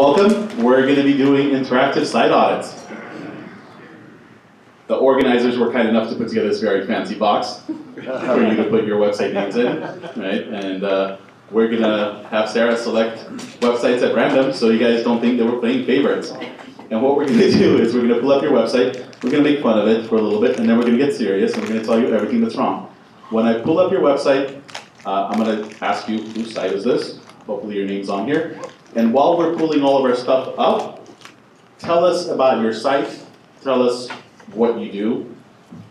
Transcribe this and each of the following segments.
welcome. We're going to be doing interactive site audits. The organizers were kind enough to put together this very fancy box for you to put your website names in, right? And uh, we're going to have Sarah select websites at random so you guys don't think that we're playing favorites. And what we're going to do is we're going to pull up your website, we're going to make fun of it for a little bit, and then we're going to get serious and we're going to tell you everything that's wrong. When I pull up your website, uh, I'm going to ask you whose site is this. Hopefully your name's on here. And while we're pulling all of our stuff up, tell us about your site, tell us what you do,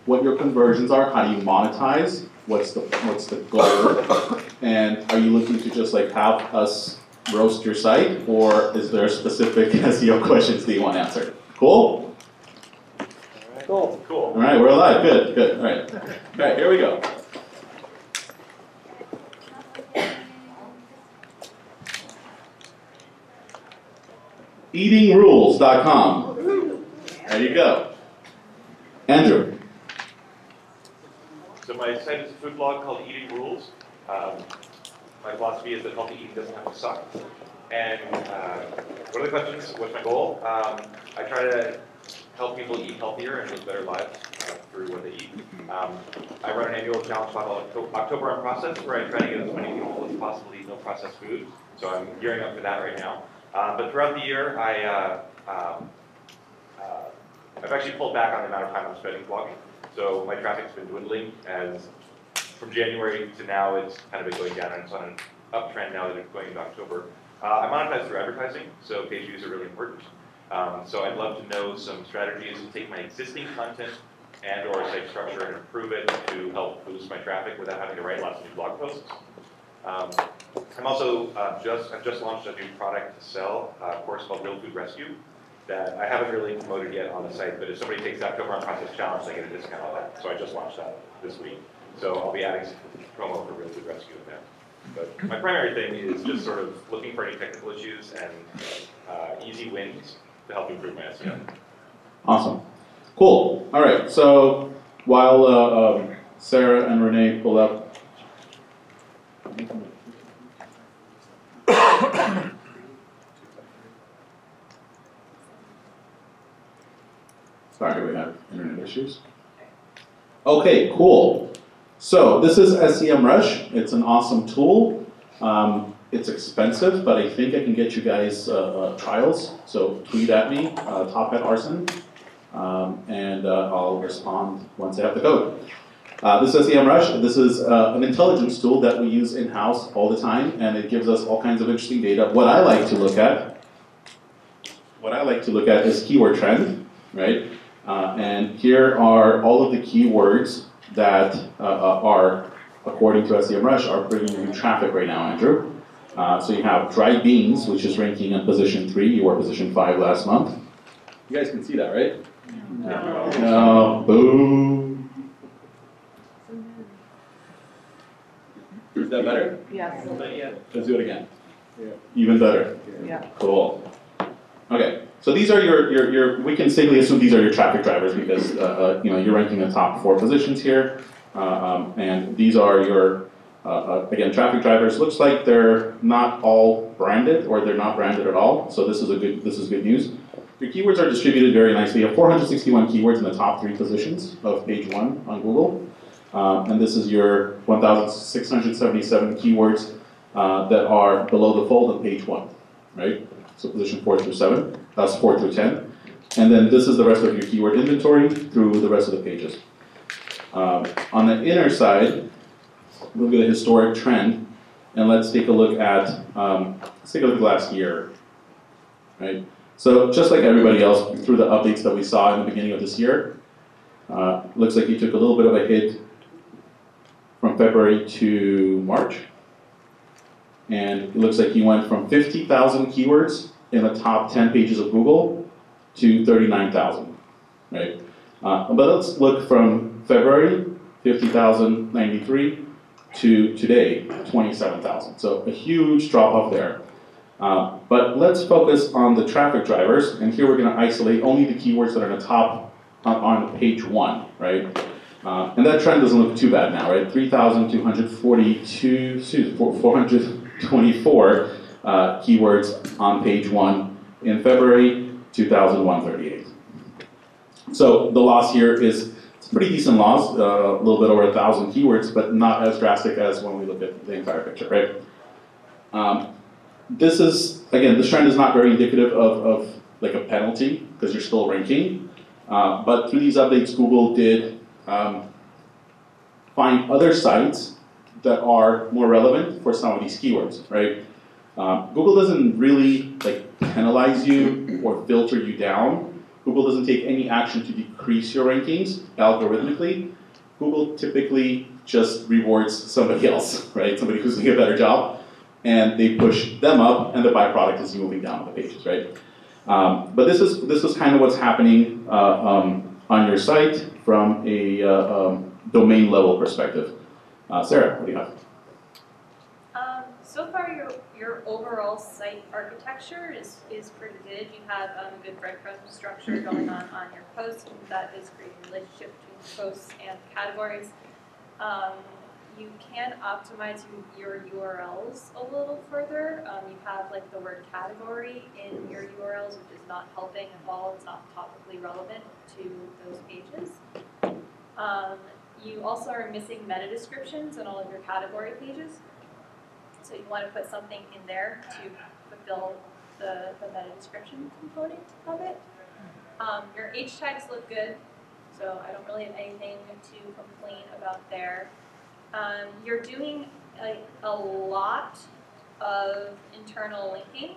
what your conversions are, how do you monetize, what's the what's the goal, and are you looking to just like have us roast your site, or is there specific SEO questions that you want answered? Cool? Cool. Cool. All right, we're alive. Good, good. All right. All right, here we go. Eatingrules.com. There you go. Andrew. So my site is a food blog called Eating Rules. Um, my philosophy is that healthy eating doesn't have to suck. And uh, what are the questions? What's my goal? Um, I try to help people eat healthier and live better lives uh, through what they eat. Um, I run an annual challenge called Octo- October Unprocessed, where I try to get as many people as possible to eat no processed food. So I'm gearing up for that right now. Uh, but throughout the year, I uh, um, uh, I've actually pulled back on the amount of time I'm spending blogging. So my traffic's been dwindling as from January to now it's kind of been going down and it's on an uptrend now that it's going into October. I monetize through advertising, so page views are really important. Um, so I'd love to know some strategies to take my existing content and or site structure and improve it to help boost my traffic without having to write lots of new blog posts. Um, I'm also uh, just I've just launched a new product to sell, uh, a course called Real Food Rescue that I haven't really promoted yet on the site, but if somebody takes the October Process Challenge, they get a discount on that. So I just launched that this week. So I'll be adding some promo for Real Food Rescue in there. But my primary thing is just sort of looking for any technical issues and uh, easy wins to help improve my SEO. Awesome. Cool. All right. So while uh, um, Sarah and Rene pull up. Sorry, we have internet issues. Okay, cool. So this is SEMrush. It's an awesome tool. Um, it's expensive, but I think I can get you guys uh, uh, trials. So tweet at me, uh, top at Arsen, um, and uh, I'll respond once I have the code. Uh, this is SEMrush. This is uh, an intelligence tool that we use in-house all the time, and it gives us all kinds of interesting data. What I like to look at, what I like to look at is keyword trend, right? Uh, and here are all of the keywords that uh, uh, are, according to SEMrush, are bringing you traffic right now, Andrew. Uh, so you have dried beans, which is ranking in position three. You were position five last month. You guys can see that, right? No. No. Boo. Is that better? Yes, Let's do it again. Even better. yeah. Cool. Okay, so these are your, your, your, we can safely assume these are your traffic drivers because, uh, uh, you know, you're ranking the top four positions here. Uh, um, and these are your, uh, uh, again, traffic drivers. Looks like they're not all branded or they're not branded at all. So this is a good, this is good news. Your keywords are distributed very nicely. You have 461 keywords in the top three positions of page one on Google. Um, and this is your 1,677 keywords uh, that are below the fold on page one, right? So position four through seven, that's four through 10. And then this is the rest of your keyword inventory through the rest of the pages. Um, on the inner side, look at the historic trend, and let's take a look at, um, let's take a look at last year, right? So just like everybody else, through the updates that we saw in the beginning of this year, uh, looks like you took a little bit of a hit from February to March. And it looks like you went from 50,000 keywords in the top 10 pages of Google to 39,000, right? Uh, but let's look from February, 50,093, to today, 27,000. So a huge drop off there. Uh, but let's focus on the traffic drivers, and here we're going to isolate only the keywords that are in the top on, on page one, right? Uh, and that trend doesn't look too bad now, right? 3,242, excuse me, 424 uh, keywords on page one in February, 2,138. So the loss here is it's a pretty decent loss, uh, a little bit over a thousand keywords, but not as drastic as when we look at the entire picture, right? Um, this is again, this trend is not very indicative of, of like a penalty because you're still ranking, uh, but through these updates, Google did um, find other sites that are more relevant for some of these keywords, right? Um, Google doesn't really like penalize you or filter you down. Google doesn't take any action to decrease your rankings algorithmically. Google typically just rewards somebody else, right? Somebody who's doing a better job, and they push them up, and the byproduct is you moving down the pages, right? Um, but this is this is kind of what's happening uh, um, on your site from a uh, um, domain level perspective. Uh, Sarah, what do you have? Um, so far, your, your overall site architecture is, is pretty good. You have um, a good breadcrumb structure going on on your post that is creating a relationship between posts and categories. Um, you can optimize your URLs a little further. Um, you have like the word category in your URLs, which is not helping at all. It's not topically relevant to those pages. Um, you also are missing meta descriptions in all of your category pages. So you want to put something in there to fulfill the, the meta description component of it. Um, your H tags look good, so I don't really have anything to complain about there. Um, you're doing a, a lot of internal linking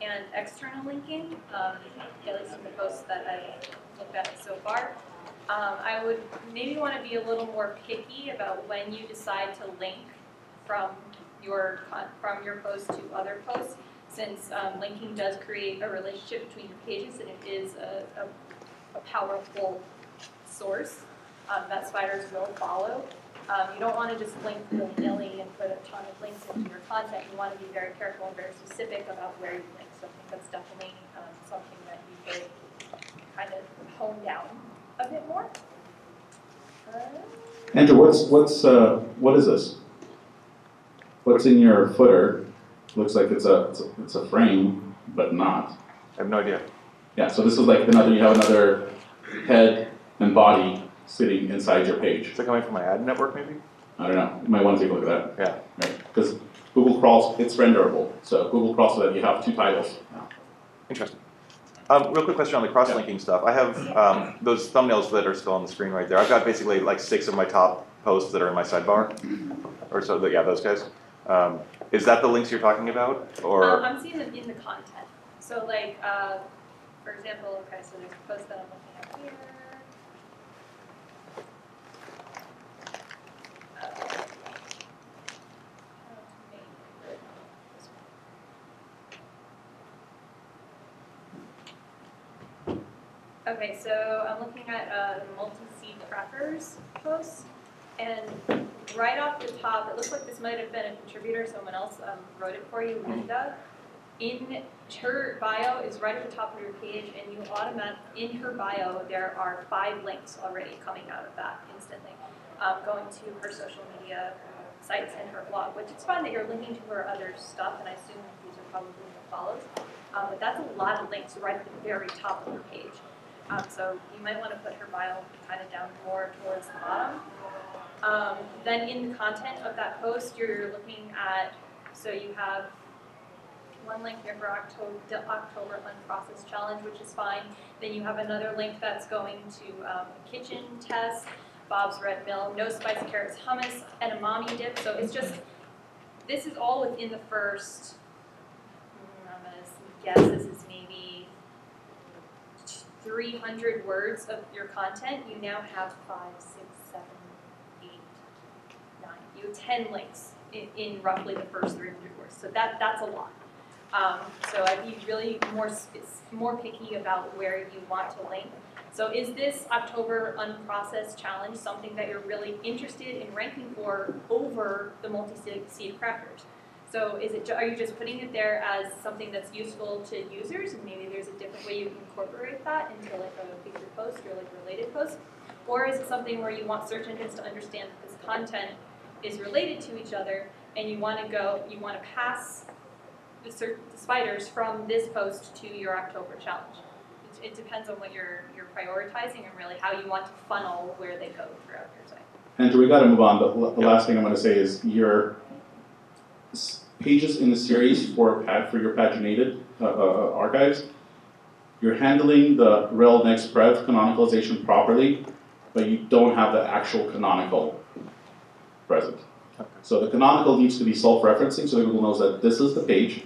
and external linking, um, at least in the posts that I've looked at so far. Um, I would maybe want to be a little more picky about when you decide to link from your from your post to other posts, since um, linking does create a relationship between your pages and it is a, a, a powerful source um, that spiders will follow. Um, you don't want to just link willy-nilly and put a ton of links into your content. You want to be very careful and very specific about where you link. So I think that's definitely um, something that you could kind of hone down a bit more. Uh, Andrew, what's what's uh, what is this? What's in your footer? Looks like it's a it's a, it's a frame, but not. I have no idea. Yeah. So this is like another. You have another head and body sitting inside your page. Is that coming from my ad network maybe? I don't know. You might want to take a look at that. Yeah. Right. Because Google crawls. It's renderable. So Google crawls so that you have two titles. now. Interesting. Um, real quick question on the cross-linking stuff. I have um, those thumbnails that are still on the screen right there. I've got basically like six of my top posts that are in my sidebar, or so. That yeah, those guys. Um, is that the links you're talking about, Um, or I'm seeing them in the content. So like, uh, for example, okay, so there's a post that I'm looking at here. Uh, how to make it- this one. Okay, so I'm looking at uh, multi-seed crackers post, and right off the top, it looks like this might have been a contributor, someone else um, wrote it for you, Linda. In her bio is right at the top of your page, and you automatic in her bio there are five links already coming out of that instantly, um, going to her social media sites and her blog. Which it's fine that you're linking to her other stuff, and I assume these are probably the follows. Um, but that's a lot of links right at the very top of your page. Um, so you might want to put her bio kind of down more towards the bottom. Um, then in the content of that post, you're looking at, so you have one link here for October, October Unprocessed Challenge, which is fine. Then you have another link that's going to um, kitchen test, Bob's Red Mill, no spice carrots hummus, edamame dip. So it's just, this is all within the first, hmm, I'm gonna guess this is maybe 300 words of your content. You now have five, six, seven, eight, nine. You have 10 links in, in roughly the first 300 words. So that, that's a lot. Um, so I'd be really more more picky about where you want to link. So is this October unprocessed challenge something that you're really interested in ranking for over the multi-seed crackers? So is it, are you just putting it there as something that's useful to users and maybe there's a different way you can incorporate that into like a bigger post or like related post? Or is it something where you want search engines to understand that this content is related to each other and you want to go, you want to pass the, the spiders from this post to your October challenge. It, it depends on what you're prioritizing and really how you want to funnel where they go throughout your site. Andrew, we gotta move on, but the last thing I'm gonna say is your pages in the series for for your paginated uh, uh, uh, archives, you're handling the rel next prev canonicalization properly, but you don't have the actual canonical present. So the canonical needs to be self-referencing, so that Google knows that this is the page,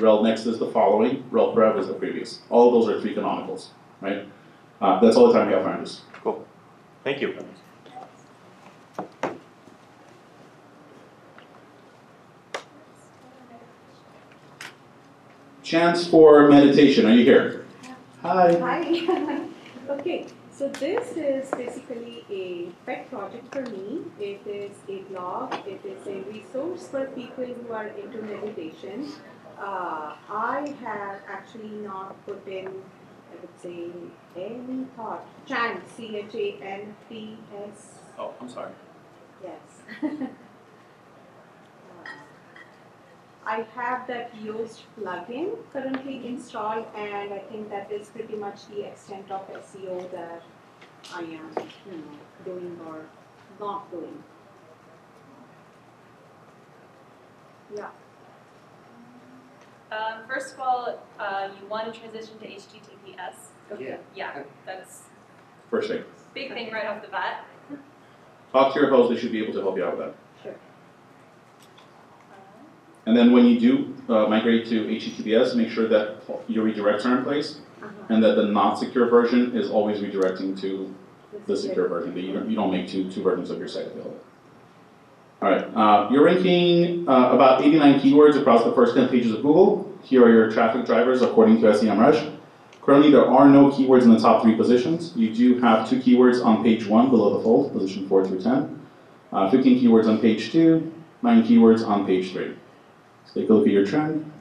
rel next is the following, rel prev is the previous. All of those are three canonicals, right? Uh, that's all the time we have for this. Cool. Thank you. Chants for meditation, are you here? Hi. Hi. okay, so this is basically a pet project for me. It is a blog, it is a resource for people who are into meditation. Uh, I have actually not put in, I would say, any thought. Chant, C H A N T S. Oh, I'm sorry. Yes. I have that Yoast plugin currently mm-hmm. installed and I think that is pretty much the extent of SEO that I am, you know, doing or not doing. Yeah, Um, first of all, uh, you want to transition to HTTPS. okay. Yeah, that's First thing. big thing right off the bat. Talk to your host, they should be able to help you out with that. Sure. And then when you do uh, migrate to HTTPS, make sure that your redirects are in place Uh-huh. and that the not secure version is always redirecting to the secure version, that you don't, you don't make two, two versions of your site available. All right, uh, you're ranking uh, about 89 keywords across the first 10 pages of Google. Here are your traffic drivers according to SEMrush. Currently, there are no keywords in the top three positions. You do have two keywords on page one below the fold, position four through 10. Uh, 15 keywords on page two, nine keywords on page three. Let's take a look at your trend.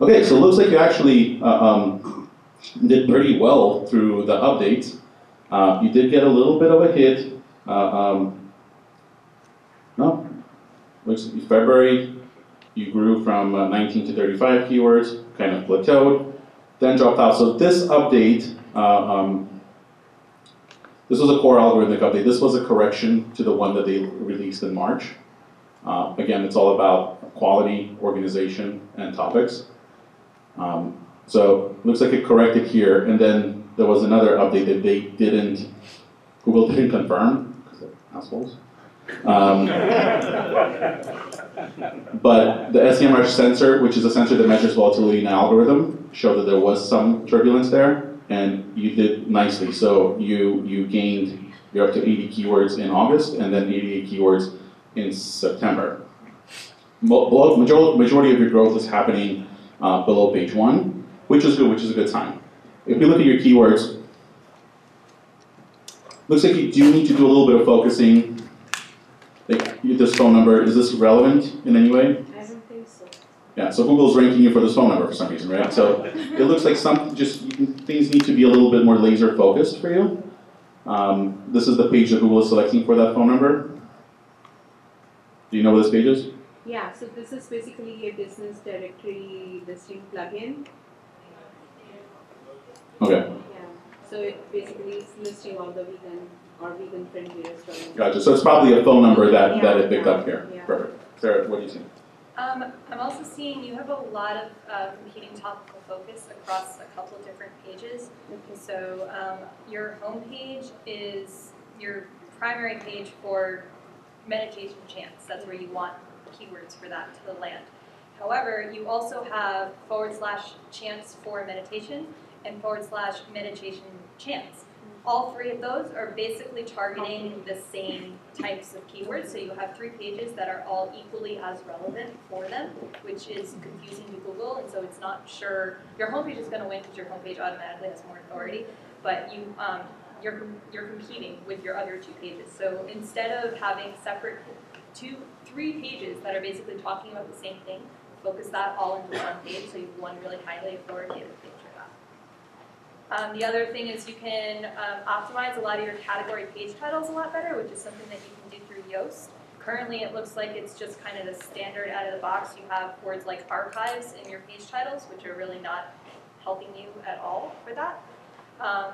Okay, so it looks like you actually uh, um, did pretty well through the updates. Uh, you did get a little bit of a hit. Uh, um, looks like February you grew from uh, 19 to 35 keywords, kind of plateaued, then dropped off. So this update, uh, um, this was a core algorithmic update. This was a correction to the one that they released in March. Uh, again, it's all about quality, organization, and topics. Um, so looks like it corrected here, and then there was another update that they didn't, Google didn't confirm, because they're assholes. Um, but the SEMrush sensor, which is a sensor that measures volatility in an algorithm, showed that there was some turbulence there, and you did nicely. So you you gained you're up to 80 keywords in August, and then 88 keywords in September. Majority of your growth is happening uh, below page one, which is good, which is a good sign. If you look at your keywords, looks like you do need to do a little bit of focusing. This phone number, is this relevant in any way? I don't think so. Yeah, so Google's ranking you for this phone number for some reason, right? So it looks like some, just, you can- things need to be a little bit more laser focused for you. Um, this is the page that Google is selecting for that phone number. Do you know what this page is? Yeah, so this is basically a business directory listing plugin. Okay, Yeah, so it basically is listing all the vegan or vegan friendly restaurants. gotcha, so it's probably a phone number that, that it picked Yeah, up here. yeah. Perfect. Sarah, what do you see? Um, I'm also seeing you have a lot of uh, competing topical focus across a couple of different pages. Okay. So um, your homepage is your primary page for meditation chants. That's where you want keywords for that to the land. However, you also have forward slash chants for meditation and forward slash meditation chants. All three of those are basically targeting the same types of keywords. So you have three pages that are all equally as relevant for them, which is confusing to Google. And so it's not sure your homepage is going to win because your homepage automatically has more authority, but you um, you're you're competing with your other two pages. So instead of having separate two three pages that are basically talking about the same thing, focus that all into one page. So you have one really highly authoritative page. Um, the other thing is you can um, optimize a lot of your category page titles a lot better, which is something that you can do through Yoast. currently it looks like it's just kind of the standard out of the box. You have words like archives in your page titles, which are really not helping you at all for that. Um,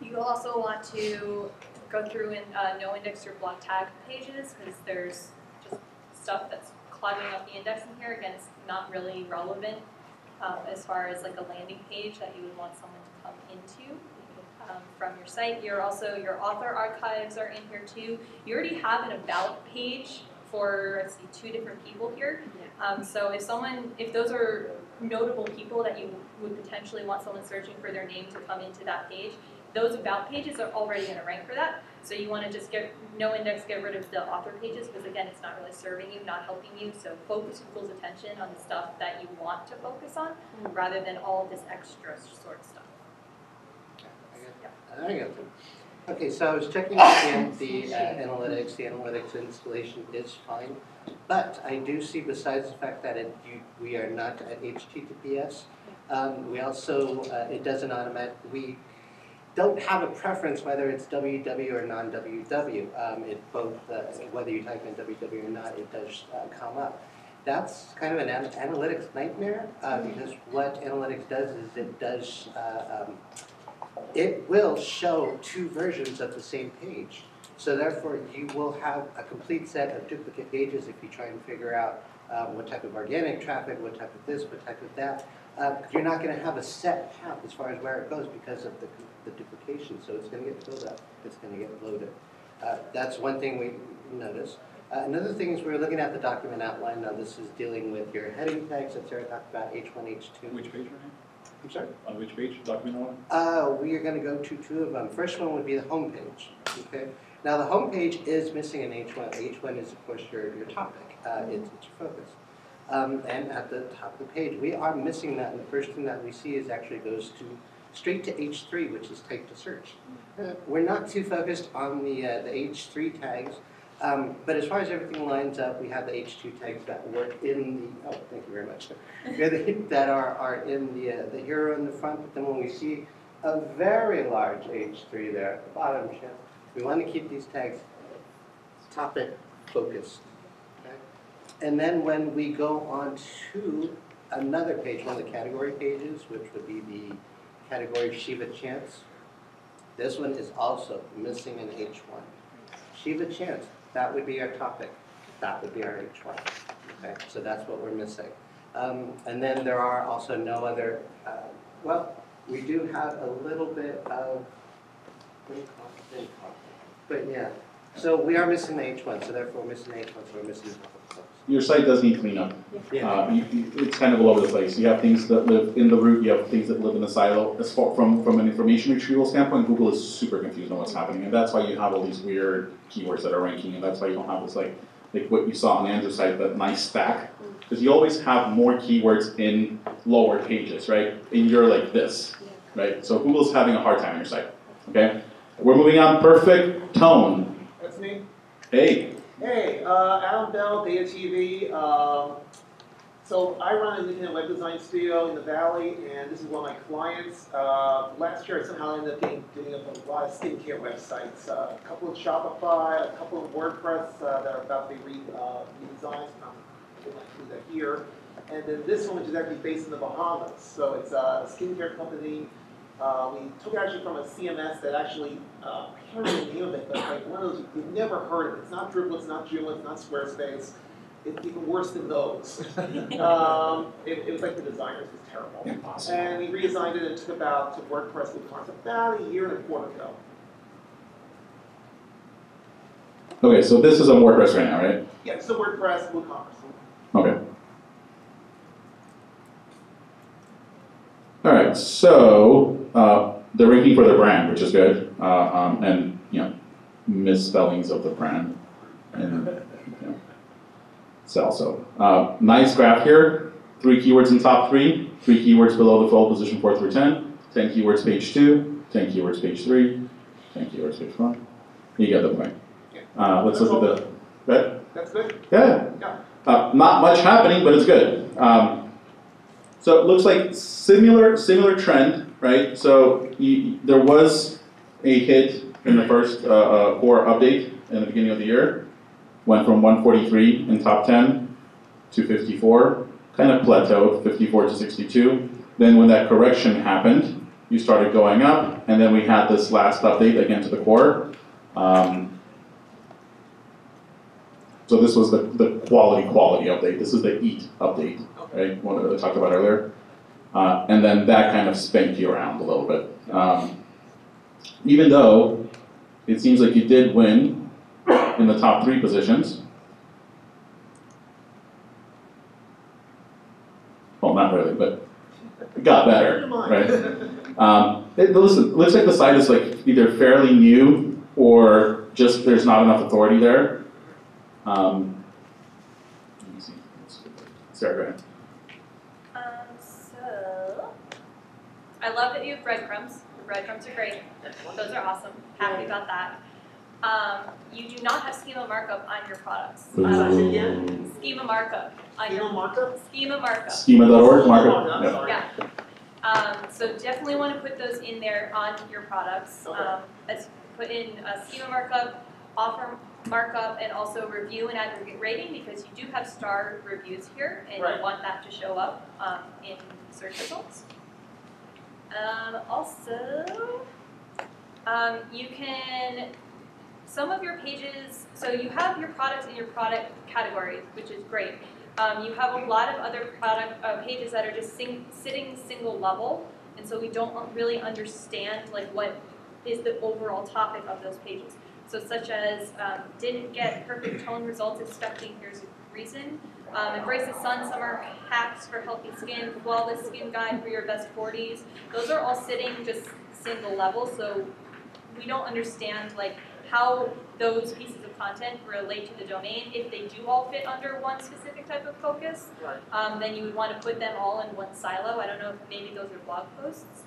you also want to go through and uh, no index your block tag pages because there's just stuff that's clogging up the index in here. Again, it's not really relevant um, as far as like a landing page that you would want someone to come into um, from your site. You're also, your author archives are in here too. You already have an about page for, let's see, two different people here. Um, so if someone, if those are notable people that you would potentially want someone searching for their name to come into that page, those about pages are already going to rank for that. So you want to just get, no index, get rid of the author pages because again, it's not really serving you, not helping you. So focus Google's attention on the stuff that you want to focus on rather than all this extra sort of stuff. Okay, so I was checking the uh, analytics, the analytics installation is fine. But I do see besides the fact that it, you, we are not at HTTPS, um, we also, uh, it doesn't automatic, we don't have a preference whether it's www or non-www. Um, it both, uh, whether you type in www or not, it does uh, come up. That's kind of an an- analytics nightmare, uh, because what analytics does is it does, uh, um, it will show two versions of the same page. So therefore, you will have a complete set of duplicate pages if you try and figure out um, what type of organic traffic, what type of this, what type of that. Uh, You're not gonna have a set path as far as where it goes because of the the duplication, so it's gonna get filled up, it's gonna get loaded. Uh, That's one thing we notice. Uh, Another thing is we're looking at the document outline, now this is dealing with your heading tags that Sarah talked about, H1, H2. Which page are I'm sorry? On which page, document one? Uh, we are gonna go to two of them. First one would be the home page, okay? Now, the home page is missing an H one. H one is, of course, your, your topic, uh, it's, it's your focus. Um, and at the top of the page, we are missing that, and the first thing that we see is actually goes to, straight to H three, which is type to search. Uh, We're not too focused on the, uh, the H three tags, um, but as far as everything lines up, we have the H two tags that work in the, oh, thank you very much, they- that are, are in the, uh, the hero in the front, but then when we see a very large H3 there at the bottom, Chip, we want to keep these tags topic focused. okay? And then when we go on to another page, one of the category pages, which would be the category Shiva chants, this one is also missing an H1. Shiva chants, that would be our topic, that would be our H1. Okay, so that's what we're missing. Um, and then there are also no other, uh, well, we do have a little bit of, but yeah. So we are missing the H1, so therefore we're missing the H1, so we're missing a couple of things. Your site does need cleanup. Yeah, Uh, you, you, it's kind of all over the place. You have things that live in the root, you have things that live in the silo. As far from, from an information retrieval standpoint, Google is super confused on what's happening, and that's why you have all these weird keywords that are ranking, and that's why you don't have this like, like what you saw on Andrew's site, that nice stack. Because you always have more keywords in lower pages, right? And you're like this, right? So Google's having a hard time on your site, okay? We're moving on, perfect tone. That's me. Hey, Hey, uh, Adam Bell, Data TV. Um, so I run an independent web design studio in the Valley, and this is one of my clients. Uh, last year, I somehow ended up getting, doing a lot of skincare websites. Uh, a couple of Shopify, a couple of WordPress uh, that are about to be re, uh, redesigned. I'm going do that here. And then this one, which is actually based in the Bahamas. So it's a skincare company. Uh, we took it actually from a CMS that actually, uh, I can't remember the name of it, but like one of those, you've never heard of it. It's not Drupal, it's not Joomla, it's not Squarespace. It's even worse than those. um, it, it was like the designers was terrible. impossible. And we redesigned it and it took about to WordPress with Farms about a year and a quarter ago. Okay, so this is on WordPress right now, right? Yeah, so WordPress, WooCommerce. Okay. All right, so uh, they're ranking for their brand, which is good, uh, um, and you know misspellings of the brand, and you know, it's also uh, nice graph here. Three keywords in top three, three keywords below the fold position four through ten, ten keywords page two, ten keywords page three, ten keywords page four. You get the point. Uh, let's look at the. Right? That's good? Yeah. Yeah. Uh, not much happening, but it's good. Um, so it looks like similar similar trend, right? So you, there was a hit in the first uh, uh, core update in the beginning of the year. went from one forty-three in top ten to fifty-four, kind of plateaued, fifty-four to sixty-two. Then when that correction happened, you started going up, and then we had this last update again to the core. Um, so this was the, the quality, quality update, this is the EAT update, right, one that I talked about earlier. Uh, and then that kind of spanked you around a little bit. Um, even though it seems like you did win in the top three positions. Well, not really, but it got better, right? Um, it looks, it looks like the site is like either fairly new or just there's not enough authority there. Um, let me see. Sarah, go ahead. Um, so, I love that you have breadcrumbs. The breadcrumbs are great. Those are awesome. Happy about that. Um, you do not have schema markup on your products. Say Um, schema markup on You know your markup? schema markup. Schema.org, Margaret? Oh, I'm Yeah. Yeah. Um, so definitely want to put those in there on your products. Okay. Um, as put in a schema markup, offer markup, and also review and aggregate rating because you do have star reviews here, and Right. you want that to show up um, in search results. Um, also, um, you can some of your pages. So you have your products in your product categories, which is great. Um, you have a lot of other product uh, pages that are just sing, sitting single level, and so we don't really understand like what is the overall topic of those pages. So such as um, didn't get perfect tone results expecting here's a reason. Um, embrace the sun summer hacks for healthy skin, flawless skin guide for your best 40s. Those are all sitting just single level, so we don't understand like how those pieces of content relate to the domain. If they do all fit under one specific type of focus, Right. um, then you would want to put them all in one silo. I don't know if maybe those are blog posts.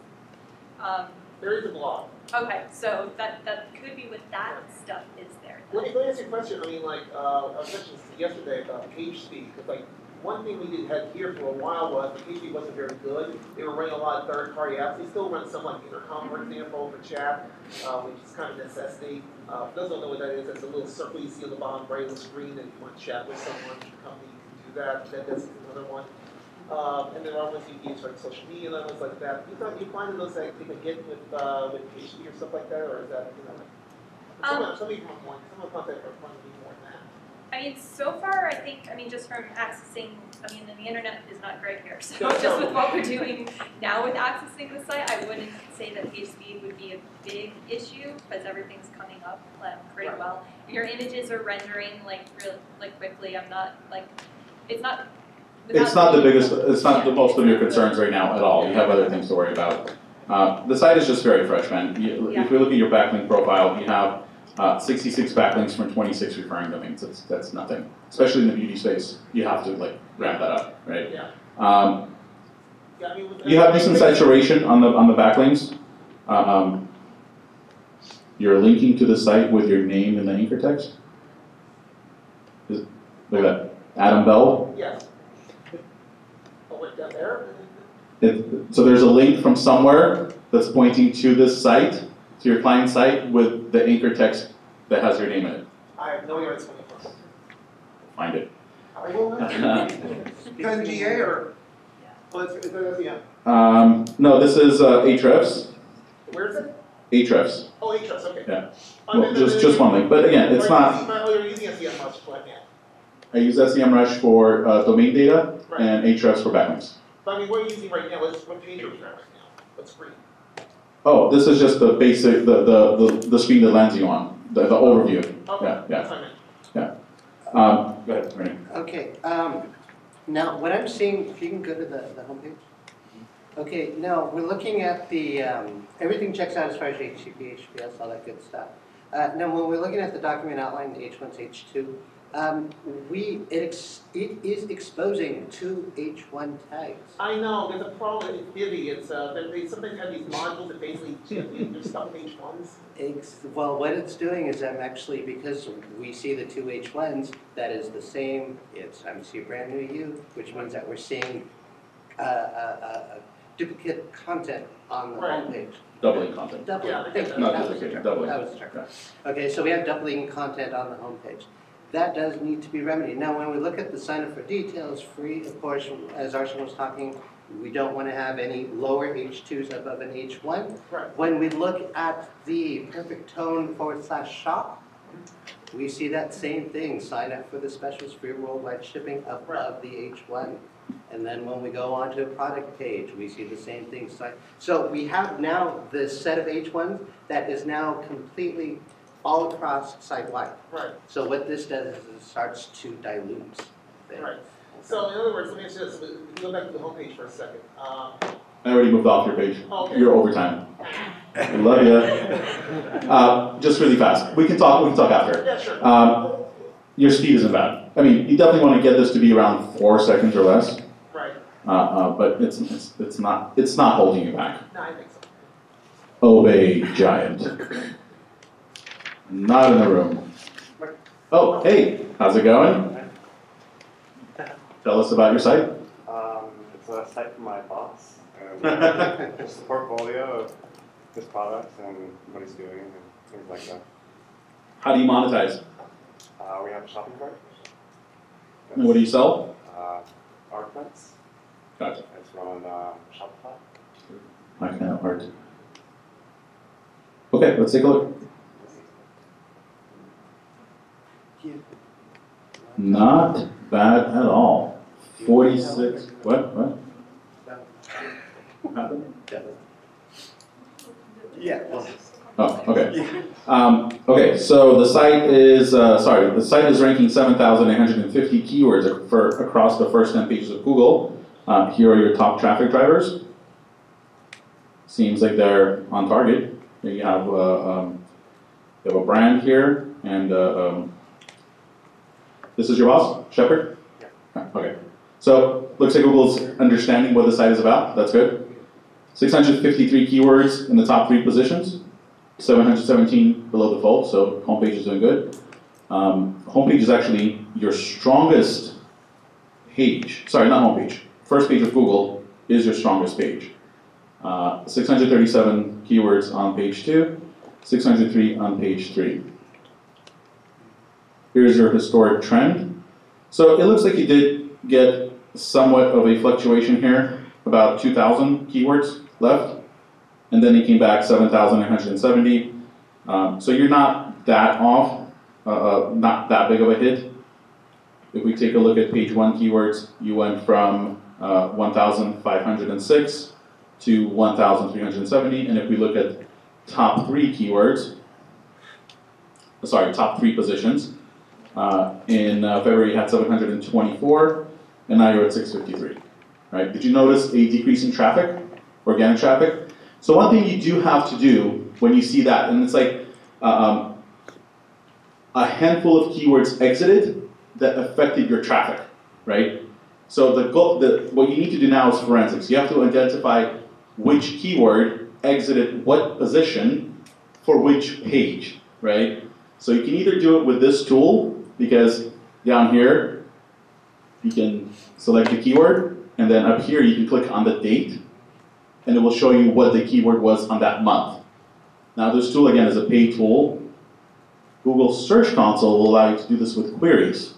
Um, There is a blog. okay, so that, that could be what that stuff is there. Let me, let me ask you a question, I mean, like, uh, I this yesterday about page speed, because like, one thing we did have here for a while was the page speed wasn't very good. They were running a lot of third-party apps, they still run some like Intercom, for example, for chat, uh, which is kind of necessity. Uh, for those who don't know what that is, that's a little circle you see on the bottom right of the screen, that you want to chat with someone the company, you can do that, that, that's another one. Um, and are ones you can use like social media ones like that. You thought, you find those like, they can get with, uh, with speed or stuff like that, or is that, you know, like? Some Um, some are more, some of the content are to be more than that. I mean, so far, I think, I mean, just from accessing, I mean, the internet is not great here. So No, just no. with what we're doing now with accessing the site, I wouldn't say that page speed would be a big issue because everything's coming up um, pretty Right. well. Your images are rendering like real, like quickly. I'm not like, it's not. It's not the biggest, it's not the most of your concerns right now at all, you have other things to worry about. Uh, the site is just very fresh, man. You- If we look at your backlink profile, you have uh, sixty-six backlinks from twenty-six referring domains, that's, that's nothing. Especially in the beauty space, you have to like ramp that up, right? Yeah. Um, Yeah, I mean, you have decent saturation on the, on the backlinks. Um, you're linking to the site with your name in the anchor text. Is- Look at that, Adam Bell, Yes. Down there? It, so there's a link from somewhere that's pointing to this site, to your client site with the anchor text that has your name in it. I have no idea where it's coming from. Find it. I will not. Pen GA or? Oh, it's, it's, it's, yeah. Um, no, this is uh, Ahrefs. Where is it? Ahrefs. Oh, Ahrefs, okay. Yeah. Well, just just one link, but again, it's or not. you're using- Oh, you're using SEMrush, but yeah. I use SEMrush for uh, domain data Right. and Ahrefs for backlinks. But I mean, what are you using right now? What's, what page are you on right now? What screen? Oh, this is just the basic the the the, the screen that lands you on the, the overview. Okay, Yeah, yeah. that's what Um, go ahead, Ernie. Okay, um, now, what I'm seeing, if you can go to the, the homepage. Okay, now, we're looking at the, um, everything checks out as far as HTTP, HTTPS, all that good stuff. Uh, now, when we're looking at the document outline, the H1 to H2, um, we, it ex, it is exposing two H1 tags. I know, there's a problem with Divi, it's, uh, that they sometimes have these modules that basically, they're stuck with H1s. Ex, well, what it's doing is I'm actually, because we see the two H1s, that is the same, it's, I'm see a brand new U, which means that we're seeing, uh, uh, uh, duplicate content on the Right. homepage. Doubling content. Doubling, Yeah, thank you, Not that was the duplicating, doubling. that was the. Okay, so we have doubling content on the homepage. That does need to be remedied. Now, when we look at the sign up for details, free, of course, as Arsen was talking, we don't want to have any lower H2s above an H1. Right. When we look at the perfect tone forward slash shop, we see that same thing, sign up for the specials free worldwide shipping above the H1. And then when we go onto a product page, we see the same thing. So we have now this set of H1s that is now completely all across site-wide. Right, So what this does is it starts to dilute things. right. So in other words, let me ask you this, if we go back to the homepage for a second. Um, I already moved off your page. Okay. You're overtime. I love you. Uh, just really fast. We can talk. We can talk after. Yeah, sure. Um, your speed isn't bad. I mean, you definitely want to get this to be around four seconds or less. Right, Uh, uh, but it's, it's it's not it's not holding you back. no, I think so. Obey giant. Not in the room. Oh, hey, how's it going? Tell us about your site. Um, it's a site for my boss, and just a portfolio of his products and what he's doing and things like that. How do you monetize? Uh, we have a shopping cart. And what do you sell? Uh, art prints. Gotcha. It's on uh, Shopify. My kind of art. Okay, let's take a look. Not bad at all. Forty-six, what, what? Yeah, well, Oh, okay. Um, okay, so the site is, uh, sorry, the site is ranking seven thousand eight hundred and fifty keywords for, across the first ten pages of Google. Uh, here are your top traffic drivers. Seems like they're on target. You have, uh, um, you have a brand here, and, uh, um, this is your boss, Shepard? Yeah. Okay, so, looks like Google's understanding what the site is about, that's good. Six hundred fifty-three keywords in the top three positions. 717 below the fold, so homepage is doing good. Um, homepage is actually your strongest page. Sorry, not homepage. First page of Google is your strongest page. Uh, 637 keywords on page two, 603 on page three. Here's your historic trend. So it looks like you did get somewhat of a fluctuation here, about 2,000 keywords left and then it came back 7,970. Um, so you're not that off, uh, uh, not that big of a hit. If we take a look at page one keywords, you went from uh, 1,506 to 1,370, and if we look at top three keywords, sorry, top three positions, uh, in uh, February you had 724, and now you're at 653. Right? Did you notice a decrease in traffic, organic traffic? So one thing you do have to do when you see that, and it's like um, a handful of keywords exited that affected your traffic, right? So the goal, the, what you need to do now is forensics. You have to identify which keyword exited what position for which page, right? So you can either do it with this tool, because down here, you can select the keyword, and then up here you can click on the date, and it will show you what the keyword was on that month. Now this tool again is a paid tool. Google Search Console will allow you to do this with queries,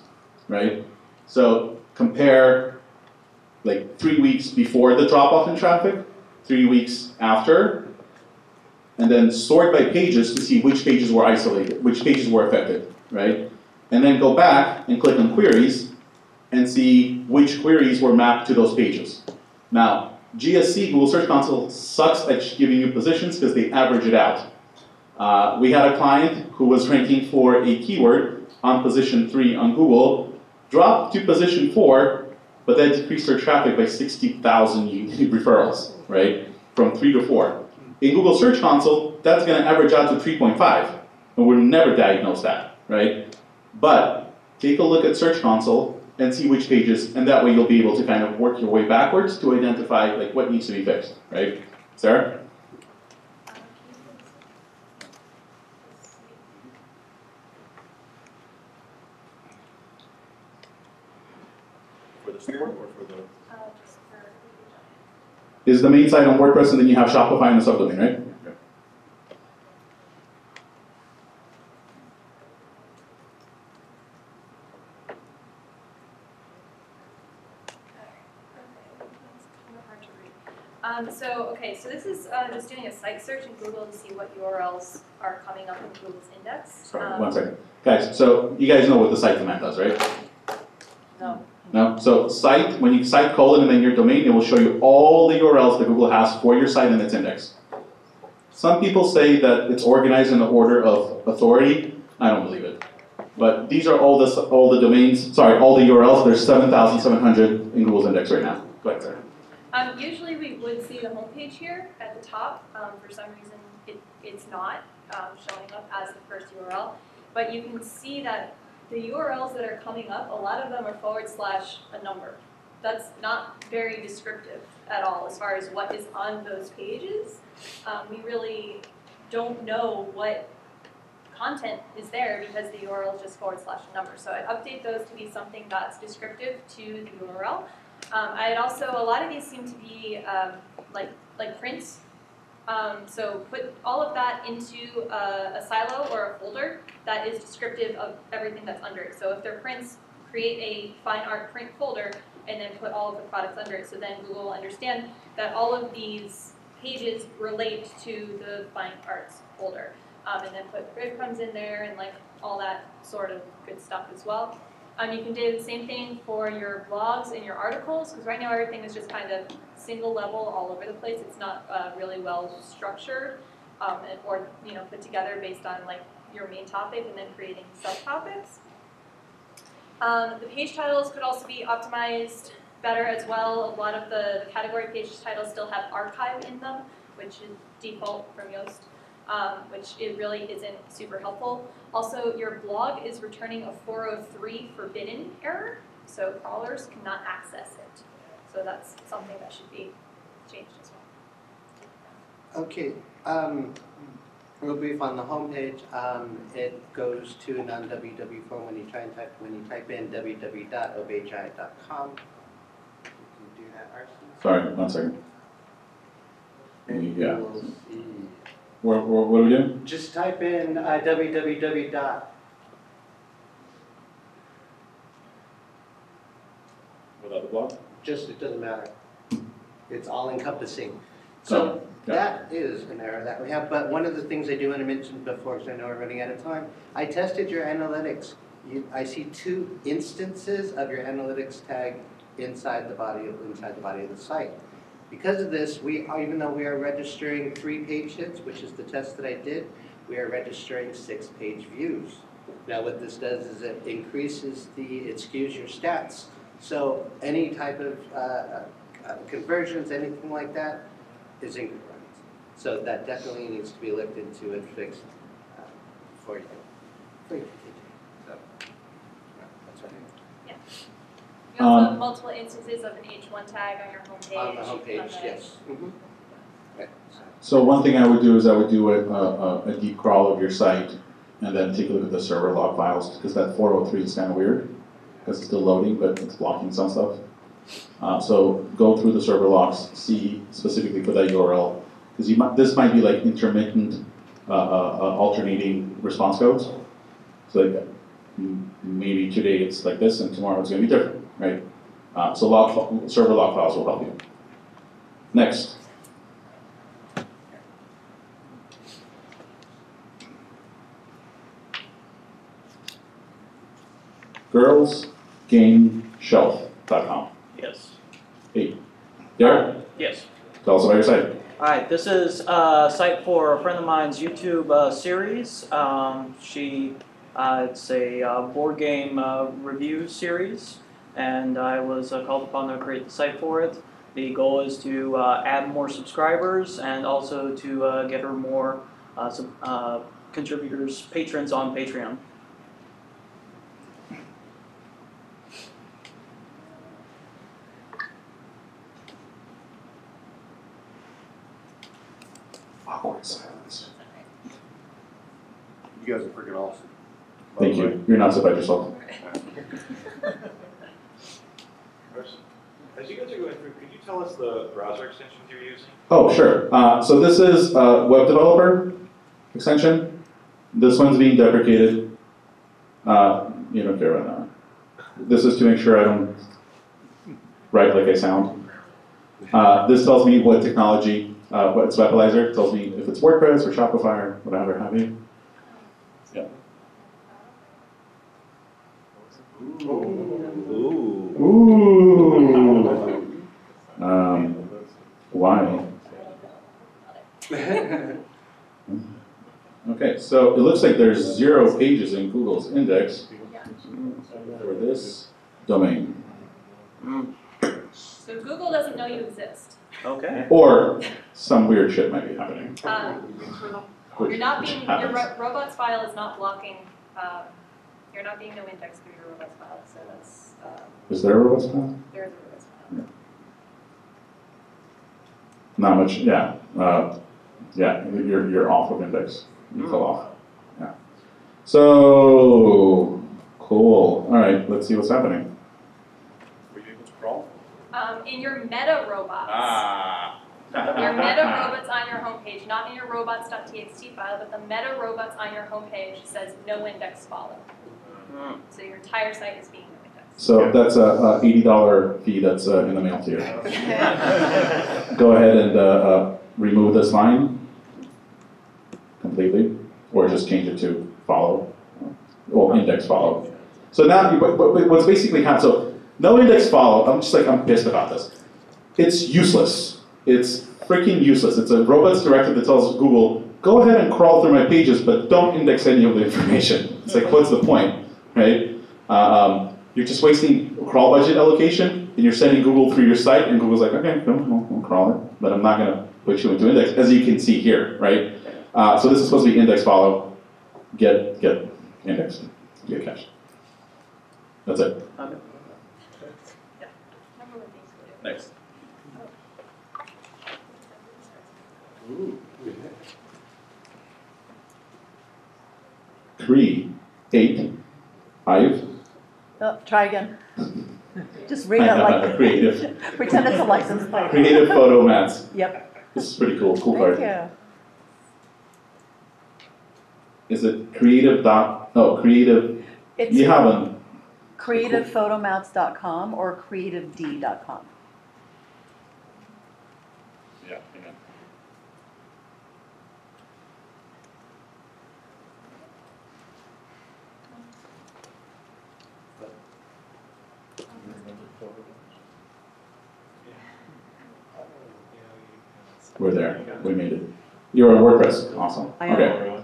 right? So compare like three weeks before the drop off in traffic, three weeks after, and then sort by pages to see which pages were isolated, which pages were affected, right? And then go back and click on queries and see which queries were mapped to those pages. Now, GSC, Google Search Console, sucks at giving you positions because they average it out. Uh, we had a client who was ranking for a keyword on position three on Google, dropped to position four, but then decreased their traffic by 60,000 referrals, right? From three to four. In Google Search Console, that's going to average out to 3.5, and we'll never diagnose that, right? But take a look at Search Console and see which pages, and that way you'll be able to kind of work your way backwards to identify like what needs to be fixed, right? Sarah? For the store or for the? Uh, just for Is the main site on WordPress, and then you have Shopify and the subdomain, right? Um, so, okay, so this is uh, just doing a site search in Google to see what URLs are coming up in Google's index. Sorry, Um, one second. Guys, so you guys know what the site command does, right? No. No? So site, when you site colon and then your domain, it will show you all the URLs that Google has for your site and its index. Some people say that it's organized in the order of authority. I don't believe it. But these are all the, all the domains, sorry, all the URLs. There's 7,700 in Google's index right now. Go ahead, Sarah. Um, usually we would see the homepage here at the top. Um, for some reason, it, it's not um, showing up as the first URL. But you can see that the URLs that are coming up, a lot of them are forward slash a number. That's not very descriptive at all as far as what is on those pages. Um, we really don't know what content is there because the URL is just forward slash a number. So I'd update those to be something that's descriptive to the URL. Um, I'd also, a lot of these seem to be um, like, like prints. Um, so put all of that into a, a silo or a folder that is descriptive of everything that's under it. So if they're prints, create a fine art print folder and then put all of the products under it. So then Google will understand that all of these pages relate to the fine arts folder. Um, and then put breadcrumbs in there and like all that sort of good stuff as well. Um, you can do the same thing for your blogs and your articles, because right now everything is just kind of single level all over the place. It's not uh, really well structured um, or you know put together based on like your main topic and then creating subtopics. Um, the page titles could also be optimized better as well. A lot of the, the category page titles still have archive in them, which is default from Yoast um, which it really isn't super helpful. Also, your blog is returning a 403 forbidden error, so crawlers cannot access it. So that's something that should be changed as well. Okay, um, real brief on the homepage, um, it goes to non-www form when you try and type, when you type in www.obhi.com. You can do that, Arsen. Sorry, one second. And you Yeah. What, what, what doing? Just type in uh, www dot, Without the blog? just, it doesn't matter. It's all encompassing. So yeah. that is an error that we have, but one of the things I do want to mention before, because I know we're running out of time, I tested your analytics. You, I see two instances of your analytics tag inside the body of, inside the body of the site. Because of this, we, even though we are registering three page hits, which is the test that I did, we are registering six page views. Now what this does is it increases the, it skews your stats. So any type of uh, uh, conversions, anything like that, is incorrect. So that definitely needs to be looked into and fixed uh, for you. For you. So, that's what I You also Um, have multiple instances of an H1 tag on your homepage. On the homepage, on the- yes. Mhm. Right. So one thing I would do is I would do a, a, a deep crawl of your site and then take a look at the server log files, because that four oh three is kind of weird, because it's still loading, but it's blocking some stuff. Uh, so go through the server logs, see specifically for that URL, because you might, this might be like intermittent, uh, uh, uh, alternating response codes. So like, m- maybe today it's like this and tomorrow it's gonna be different, right? Uh, so log, server log files will help you. Next. girlsgameshelf.com. Yes. Hey, Derek, Yes. tell us about your site. All right, this is a site for a friend of mine's YouTube uh, series. Um, she, uh, it's a uh, board game uh, review series, and I was uh, called upon to create the site for it. The goal is to uh, add more subscribers and also to uh, get her more uh, sub- uh, contributors, patrons on Patreon. Awkward silence. You guys are freaking awesome. By Thank the way. you. You're not so bad yourself. As you guys through, could you tell us the browser extensions you're using? Oh, sure. Uh, so this is a web developer extension. This one's being deprecated. Uh, you don't care about that. This is to make sure I don't write like I sound. Uh, this tells me what technology, uh, what it's Wappalyzer, tells me if it's WordPress or Shopify or whatever have you. Yeah. Ooh. Um, why? Okay, so it looks like there's zero pages in Google's index for this domain. So Google doesn't know you exist. Okay. Or some weird shit might be happening. Um, You're not being, your ro- robots file is not blocking, um, you're not being no index through your robots file, so that's, um, Is there a robots file? there is a robots file. Not much, yeah. Uh, yeah, you're, you're off of index. You fell off. Yeah. So, cool. All right, let's see what's happening. Were you able to crawl? Um, in your meta robots. Ah. Your meta robots on your homepage, not in your robots.txt file, but the meta robots on your homepage says no index follow. Hmm. So your entire site is being no indexed. So that's a, a eighty dollar fee that's uh, in the mail to you. Go ahead and uh, uh, remove this line completely, or just change it to follow, or index follow. So now, you- what- what- what's basically happened, so no index follow, I'm just like, I'm pissed about this. It's useless. It's freaking useless. It's a robots directive that tells Google, go ahead and crawl through my pages, but don't index any of the information. It's like, what's the point, right? Um, you're just wasting crawl budget allocation, and you're sending Google through your site, and Google's like, okay, cool, we'll, we'll crawl it, but I'm not gonna put you into index, as you can see here, right? Uh, so this is supposed to be index follow, get, get indexed, get cached. That's it. Remember what these do. Next. Three, eight, five. Oh, try again. Just read it like, uh, Creative, pretend it's a license plate. creative photo mats. Yep, This is pretty cool, cool thank part. you. Is it creative dot, No, creative, It's you haven't, creativephotomats.com or creatived.com. yeah, hang We're there, we made it. You're on WordPress, awesome, I am. okay.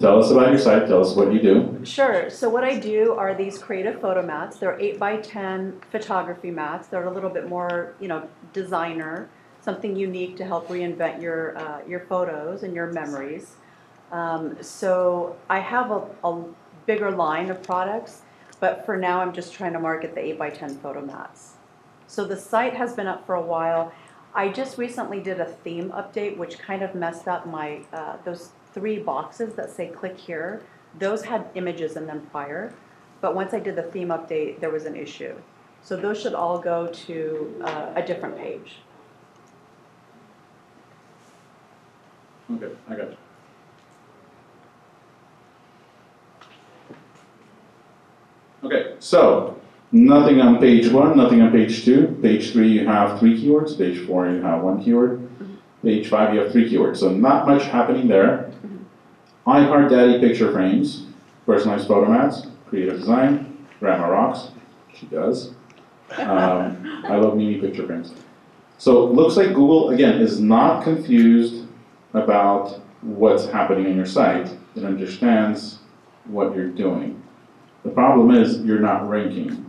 Tell us about your site, tell us what you do. Sure, so what I do are these creative photo mats. They're eight by 10 photography mats. They're a little bit more, you know, designer, something unique to help reinvent your, uh, your photos and your memories. Um, so I have a, a bigger line of products, but for now I'm just trying to market the eight by 10 photo mats. So the site has been up for a while. I just recently did a theme update, which kind of messed up my, uh, those three boxes that say click here. Those had images in them prior, but once I did the theme update, there was an issue. So those should all go to uh, a different page. Okay, I got you. Okay, so, nothing on page one, nothing on page two. Page three, you have three keywords. Page four, you have one keyword. Page five, you have three keywords. So not much happening there. I Heart Daddy picture frames, personalized photo mats, creative design, Grandma rocks. She does. Um, I love Mimi picture frames. So it looks like Google, again, is not confused about what's happening on your site. It understands what you're doing. The problem is you're not ranking.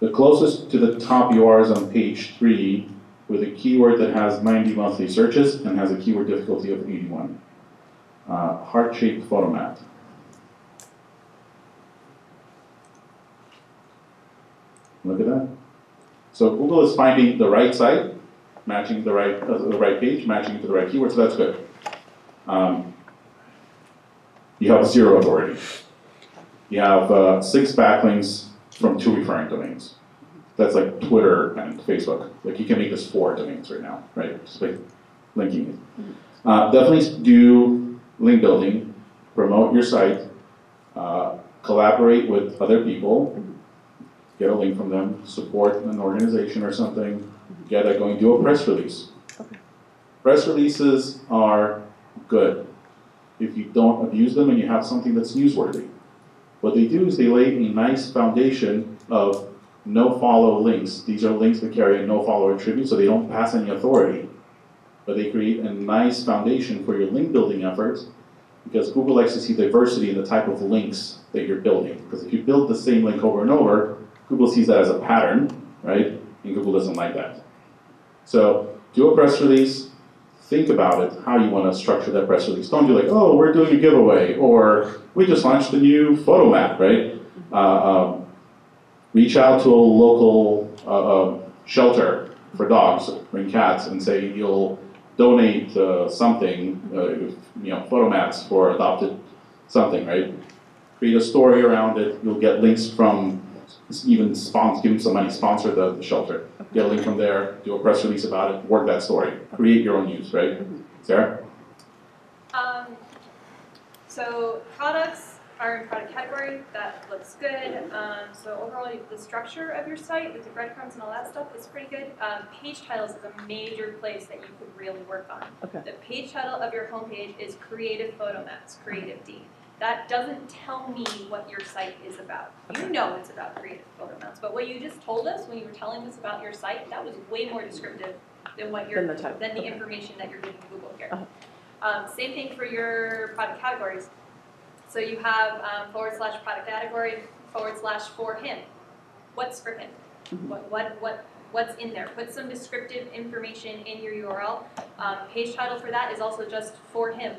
The closest to the top you are is on page three with a keyword that has 90 monthly searches and has a keyword difficulty of 81. Uh, heart-shaped photo mat. Look at that. So Google is finding the right site, matching the right, uh, the right page, matching to the right keyword, so that's good. Um, you have zero authority. You have uh, six backlinks from two referring domains. That's like Twitter and Facebook. Like you can make this four domains right now, right? Just like linking it. Uh, definitely do link building, promote your site, uh, collaborate with other people, get a link from them, support an organization or something, get gotta go and do a press release. Okay. Press releases are good if you don't abuse them and you have something that's newsworthy. What they do is they lay a nice foundation of no follow links. These are links that carry a no follow attribute, so they don't pass any authority. But they create a nice foundation for your link building efforts because Google likes to see diversity in the type of links that you're building. Because if you build the same link over and over, Google sees that as a pattern, right? And Google doesn't like that. So do a press release, think about it, how you want to structure that press release. Don't be like, oh, we're doing a giveaway, or we just launched a new photo map, right? Uh, um, reach out to a local uh, uh, shelter for dogs and cats and say you'll donate uh, something, uh, you know, photo mats for adopted something, right? Create a story around it. You'll get links from even sponsor, give them some money, sponsor the, the shelter. Get a link from there, do a press release about it, work that story, create your own news, right? Sarah? Um, so products are in product category, that looks good. Um, so overall, the structure of your site with the breadcrumbs and all that stuff is pretty good. Um, page titles is a major place that you could really work on. Okay. The page title of your homepage is Creative Photo Mats, Creative D. That doesn't tell me what your site is about. You know it's about creative photo mounts, but what you just told us when you were telling us about your site, that was way more descriptive than what you're, Than the than the okay. information that you're giving Google here. Uh-huh. Um, same thing for your product categories. So you have um, forward slash product category, forward slash for him. What's for him? Mhm. What, what, what, what's in there? Put some descriptive information in your URL. Um, page title for that is also just for him.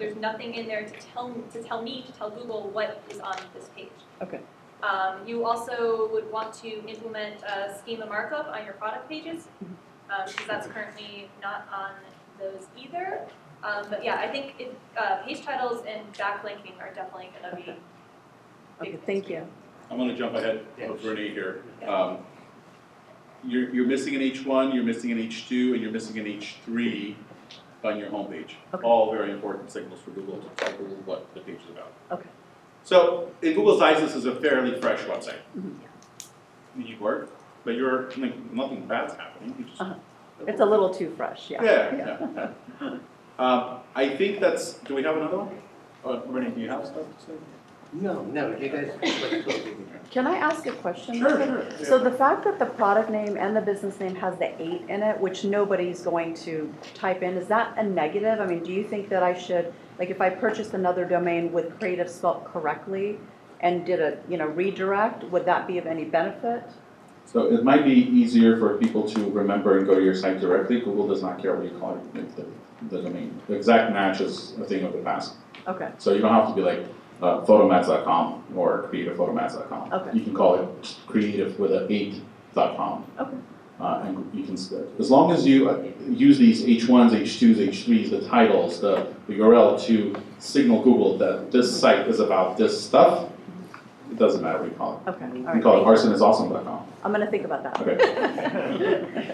There's nothing in there to tell, to tell me, to tell Google what is on this page. Okay. Um, you also would want to implement a schema markup on your product pages, because that's currently not on those either. Um, but yeah, I think it, uh, page titles and backlinking are definitely gonna be Okay. big Okay, thank you. I'm gonna jump ahead of Rene here. Yeah. Um, You're, you're missing an H one, you're missing an H two, and you're missing an H three on your homepage. Okay. All very important signals for Google to tell Google what the page is about. Okay. So, in Google's eyes, this is a fairly fresh website. Mhm. You need work, but you're, like, nothing bad's happening, you just. Uh-huh. It's a little too fresh, yeah. Yeah, yeah, yeah. Um, I think that's, do we have another one? Uh, Rene, do you have stuff to say? No, no, you guys. Can I ask a question? Sure, sure. So the fact that the product name and the business name has the eight in it, which nobody's going to type in, is that a negative? I mean, do you think that I should, like if I purchased another domain with creative spelled correctly and did a, you know, redirect, would that be of any benefit? So it might be easier for people to remember and go to your site directly. Google does not care what you call it, the, the domain. The exact match is a thing of the past. Okay, So you don't have to be like uh, photomats.com or creativephotomats.com. Okay. You can call it creative with a eight dot com. Okay. Uh, and you can, as long as you uh, use these H1s, H2s, H3s, the titles, the, the URL to signal Google that this site is about this stuff, it doesn't matter what you call it. okay, all You right. call it arsenisawesome.com. I'm gonna think about that. Okay.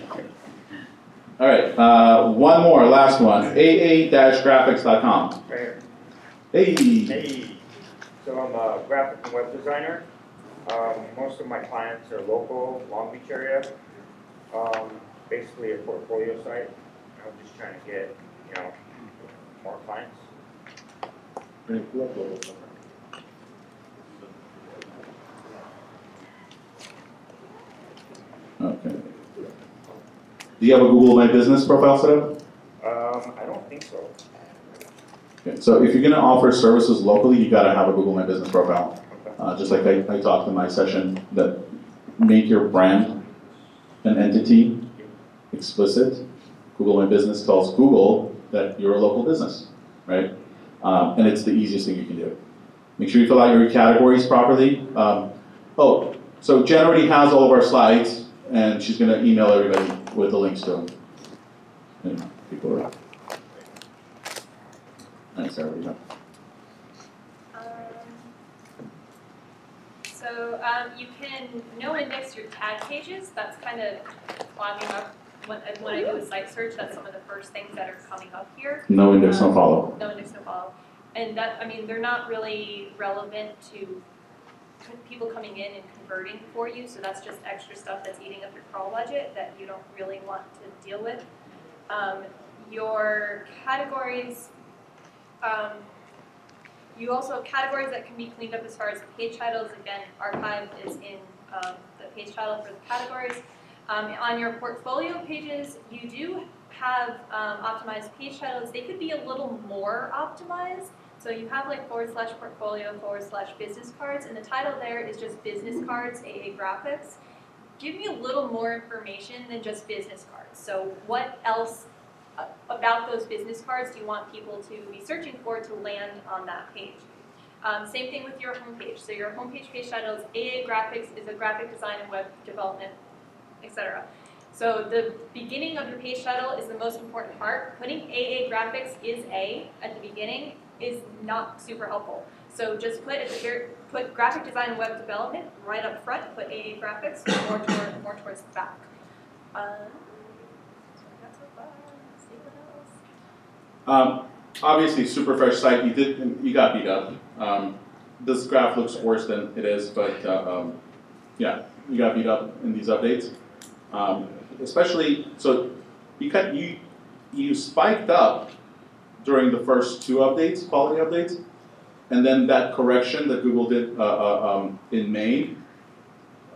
All right, uh, one more, last one, aa-graphics.com. Hey, Hey, so I'm a graphic and web designer. Um, most of my clients are local, Long Beach area. Um, basically a portfolio site. I'm just trying to get, you know, more clients. Okay. Do you have a Google My Business profile set up? Um, I don't think so. So if you're gonna offer services locally, you gotta have a Google My Business profile. Uh, just like I, I talked in my session, that make your brand an entity explicit. Google My Business tells Google that you're a local business, right? Um, and it's the easiest thing you can do. Make sure you fill out your categories properly. Um, oh, so Jen already has all of our slides, and she's gonna email everybody with the links to them. And people are. Thanks, Sarah, what do you have? Um, So, um, you can no index your tag pages, that's kind of clogging up, when, when I do a site search, that's some of the first things that are coming up here. No index, no follow. No index, no follow. And that, I mean, they're not really relevant to people coming in and converting for you, so that's just extra stuff that's eating up your crawl budget that you don't really want to deal with. Um, your categories, um, you also have categories that can be cleaned up as far as the page titles. Again, archive is in um, the page title for the categories. Um, on your portfolio pages, you do have um, optimized page titles. They could be a little more optimized. So you have like forward slash portfolio forward slash business cards, and the title there is just business cards, AA graphics. Give me a little more information than just business cards. So what else about those business cards do you want people to be searching for to land on that page? Um, same thing with your homepage. So your homepage page title is AA Graphics is a graphic design and web development, etc. So the beginning of your page title is the most important part. Putting AA Graphics is A at the beginning is not super helpful. So just put put graphic design and web development right up front. Put AA Graphics more toward more towards the back. Um, so that's so far. Let's see what else. Um, obviously, super fresh site. You did, you got beat up. Um, this graph looks worse than it is, but uh, um, yeah, you got beat up in these updates. Um, especially, so you cut you you spiked up during the first two updates, quality updates, and then that correction that Google did uh, uh, um, in May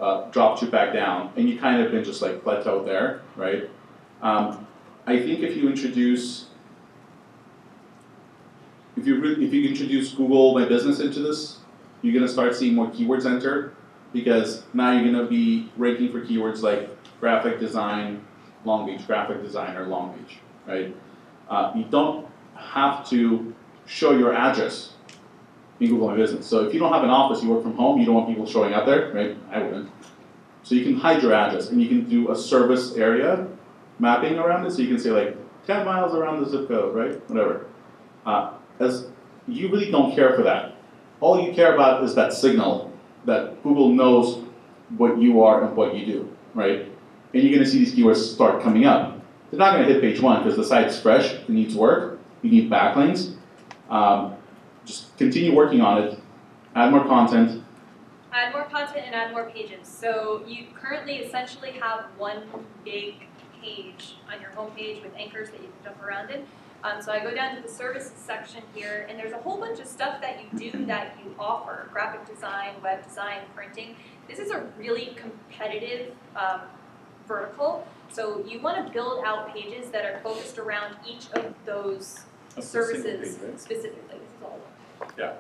uh, dropped you back down, and you kind of been just like plateaued there, right? Um, I think if you introduce if you if you introduce Google My Business into this, you're gonna start seeing more keywords enter because now you're gonna be ranking for keywords like graphic design, Long Beach, graphic designer, Long Beach, right? Uh, you don't have to show your address in Google My Business. So if you don't have an office, you work from home, you don't want people showing up there, right? I wouldn't. So you can hide your address and you can do a service area mapping around it. So you can say like 10 miles around the zip code, right? Whatever. Uh, as you really don't care for that. All you care about is that signal that Google knows what you are and what you do, right? And you're gonna see these keywords start coming up. They're not gonna hit page one because the site's fresh, it needs work, you need backlinks. Um, just continue working on it, add more content. Add more content and add more pages. So you currently essentially have one big page on your homepage with anchors that you can jump around in. Um, so I go down to the services section here, and there's a whole bunch of stuff that you do that you offer: graphic design, web design, printing. This is a really competitive um, vertical. So you want to build out pages that are focused around each of those services page, right? specifically. This is all of them. Yeah.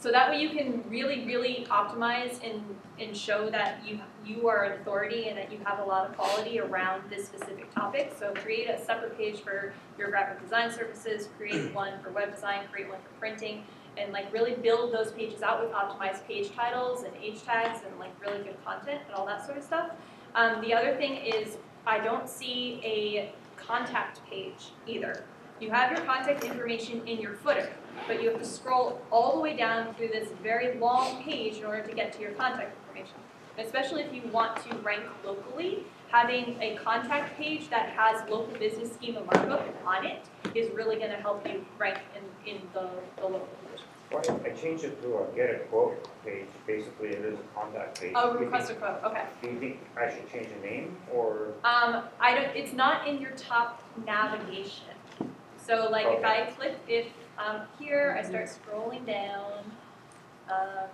So that way you can really, really optimize and, and show that you, you are an authority and that you have a lot of quality around this specific topic. So create a separate page for your graphic design services, create one for web design, create one for printing, and like really build those pages out with optimized page titles and H tags and like really good content and all that sort of stuff. Um, the other thing is I don't see a contact page either. You have your contact information in your footer, but you have to scroll all the way down through this very long page in order to get to your contact information. Especially if you want to rank locally, having a contact page that has local business schema markup on it is really going to help you rank in, in the, the local position. Well, I changed it to a get a quote page, basically it is a contact page. Oh, request a quote, okay. Do you think I should change the name, or? Um, I don't, it's not in your top navigation. So like if I click, if um, here, I start scrolling down. Um,